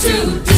to do.